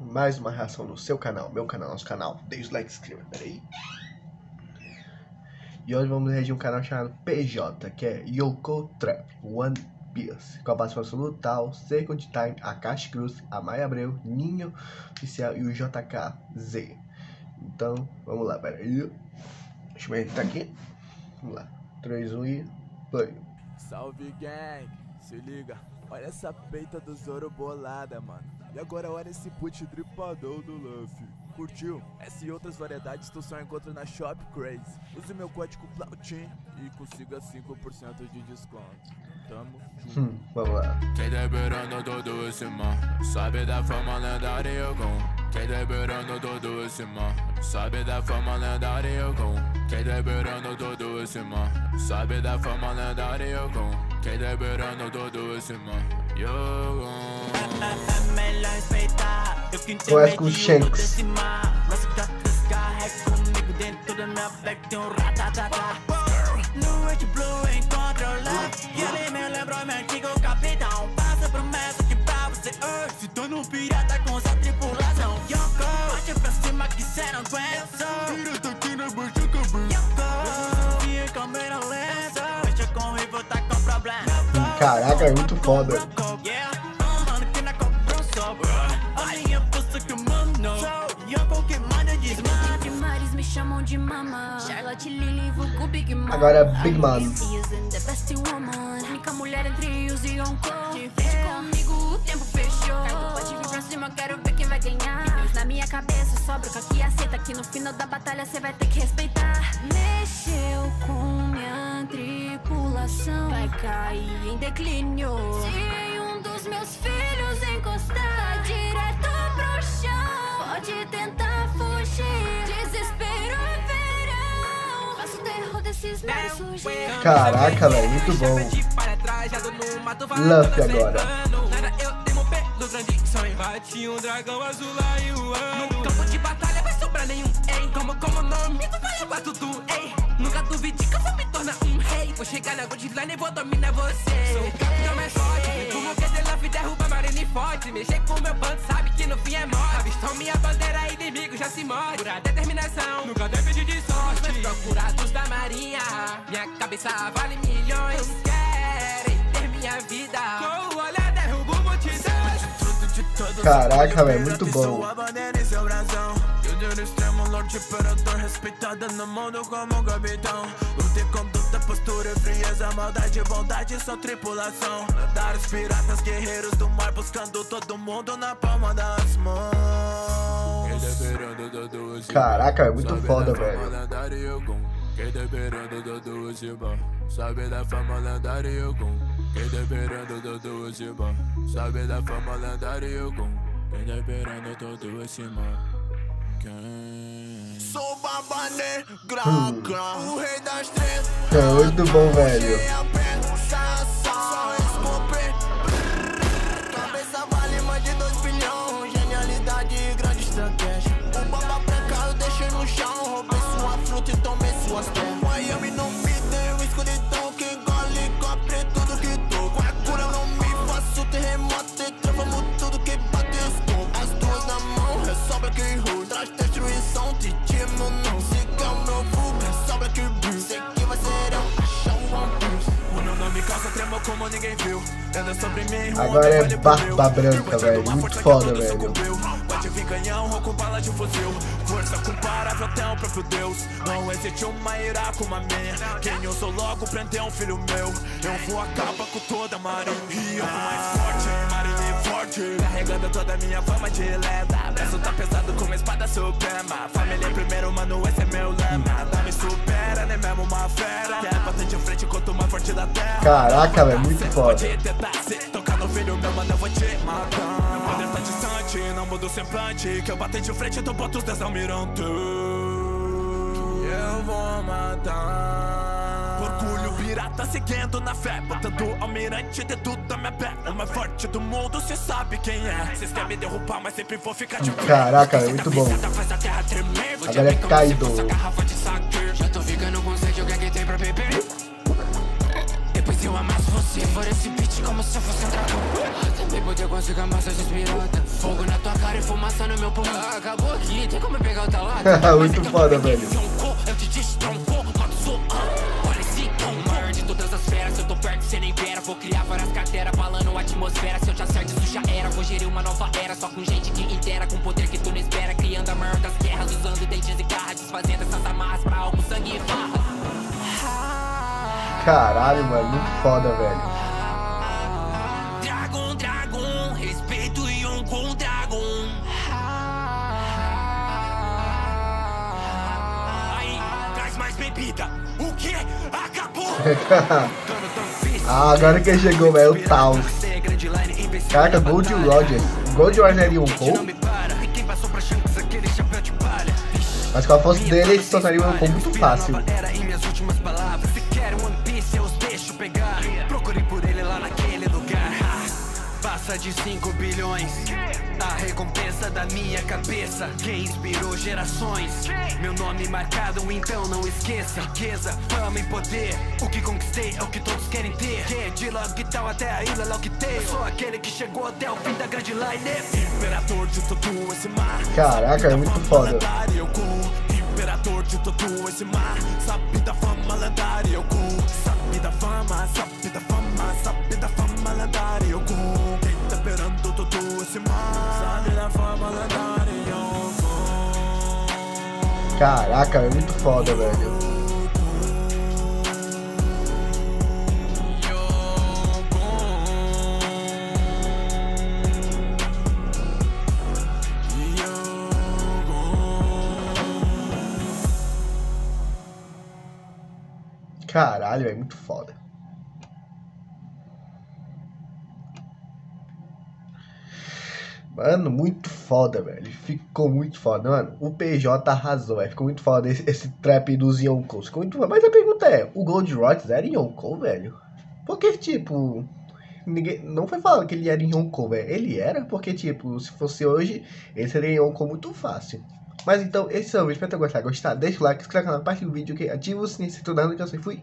mais uma reação no seu canal, meu canal, nosso canal. Deixa o like inscreva, peraí. E hoje vamos reagir um canal chamado PJ, que é Yoko Trap One Piece, com a participação do Tal, Second Time, Akashi Cruz, Amaya Abreu, Ninho Oficial e o JKZ. Então, vamos lá, peraí. Deixa eu ver tá aqui. Vamos lá. 3, 1 e play. Salve gang, se liga, olha essa peita do Zoro bolada, mano. E agora olha esse put dripadão do Luffy. Curtiu? Essa e outras variedades tu só encontra na Shop Crazy. Use meu código PLAUTIN e consiga 5% de desconto. Tamo junto. Hum, vamos lá. Quem liberando todo esse mal Sabe da fama lendária com Quem liberando todo esse mal Sabe da fama lendária com Quem liberando todo esse mal Sabe da fama lendária com Quem liberando todo esse mal Eu. Eu que o Shanks. desse mar. Nossa descarrega comigo dentro da minha bag tem ratatata. No Red Blue incontrolável. Ele me lembrou meu antigo capitão. Passa promessa que pra você hoje se torna um pirata com sua tripulação. Yoko, bate pra cima que cê não aguenta. Pirata aqui na Yoko, e câmera lenta. Tá com problema. Caraca, é muito foda. Vai ganhar. Pneus na minha cabeça, sobra com aqui aceita Que no final da batalha cê vai ter que respeitar Caraca, velho, muito bom. Luffy agora. Nada, eu tenho pelo grande sonho Bate dragão azul lá em Wano No campo de batalha vai sobrar nenhum, ei. Como, como nome, tu vai levar tudo, ei. Nunca duvide que eu vou me tornar um rei. Vou chegar na Gold Line e vou dominar você. Sou o capitão mais forte Como que de Luffy derruba Marine forte. Mexer com meu bando, sabe que no fim é morte. Avistou minha bandeira, inimigo já se morde. Pura determinação, nunca depende de procurados da marinha. Minha cabeça vale milhões. Querem ter minha vida. Com o olhar derrubo multidões. Tudo de todo Caraca, velho, muito bom. Respeitada no mundo como capitão postura frieza Maldade bondade, sua tripulação. Nadar os piratas, guerreiros do mar Buscando todo mundo na palma das mãos. Esse Caraca, é muito foda, velho. Quem liberando todo esse mal Sabe da fama lendária eu com. Quem liberando todo esse mal Sabe da fama lendária eu com. Quem liberando todo esse mal Quem? Sou Baba Negra, o rei das três. É muito bom, velho. Só escopê Cabeça vale mais de 2 bilhões. Genialidade e grande estratégia. O baba branca eu deixei no chão. Roubei sua fruta e tomei Miami não me deu escuridão Que engole cobre tudo que tô Com a cura não me faço terremoto E transformo tudo que bate escopo As duas na mão, resobra que rui Traz destruição, te timo não. Siga o meu vulgo, resobra que brilho Sei que vai ser eu, achar um Piece. O meu nome causa tremor como ninguém viu. Anda sobre mim, Agora é Barba. Branca, velho, de muito foda, velho. Vir canhão ou com bala de fuzil. Força comparável até o próprio Deus. Não existe uma ira como a minha. Quem eu sou logo prender um filho meu. Eu vou acabar com toda a marinha E mais forte, marinha forte. Carregando toda a minha fama de lenda. Braço tá pesado com uma espada suprema. Família primeiro, mano, esse é meu lema. Nada me supera, nem mesmo uma fera. Quer bater de frente contra uma forte da terra. Caraca, velho, muito foda. No filho meu, mano, eu vou te matar. Meu poder tá distante, não muda o semblante. Que eu bater de frente, tu bota os dez almirante. Que eu vou matar. Orgulho pirata seguindo na fé Botando almirante de tudo da minha pé. O mais forte do mundo, cê sabe quem é. Cês querem me derrubar, mas sempre vou ficar de pé. Caraca, é muito bom. A Agora é aplicar For esse beat como se eu fosse um dragão Também poder conseguir massagem inspirada Fogo na tua cara e fumaça amassando meu pulmão. Acabou aqui, tem como pegar o talado? Muito foda, velho. Eu te destroncou, de todas as feras. Se eu tô perto, cê nem pera. Vou criar várias carteiras, balando a atmosfera. Se eu te acerto, isso já era. Vou gerir uma nova era, só com gente que intera. Com poder que tu não espera. Criando a maior das guerras, usando dentes e garras. Desfazendo essas amarras pra algo, sangue e farra. Caralho, mano, muito foda, velho. Bebida. O que? Acabou! ah, agora que chegou, velho, o Taos. Caraca, Gold Rogers. Gold Rogers era Yonkou? Mas se ela fosse dele, ele se tornaria um Yonkou muito fácil. Um. Passa de 5 bilhões. Recompensa da minha cabeça. Quem inspirou gerações. Meu nome marcado, então não esqueça. Riqueza, fama e poder. O que conquistei é o que todos querem ter. Que de Lockdown até a ilha Locktail. Eu sou aquele que chegou até o fim da grande line. Imperador de todo esse mar. Caraca, é muito foda. Imperador de todo esse mar Sabe da fama lendária Sabe da fama, sabe da fama Sabe da fama lendária tá esperando todo esse mar Caraca, é muito foda, velho. Caralho, é muito foda. Mano, muito foda, velho. Ficou muito foda, mano. O PJ arrasou, velho. Ficou muito foda esse, esse trap dos Yonkous. Ficou muito foda. Mas a pergunta é: o Gold Rocks era Yonkou, velho? Porque, tipo. Ninguém, não foi falado que ele era Yonkou, velho. Ele era, porque, tipo, se fosse hoje, ele seria Yonkou muito fácil. Mas então, esse é o vídeo. Espero ter gostado. Gostar, deixa o like, se inscreve no canal, compartilha o vídeo, que ativa o sininho se tudo dando que eu sei. Fui.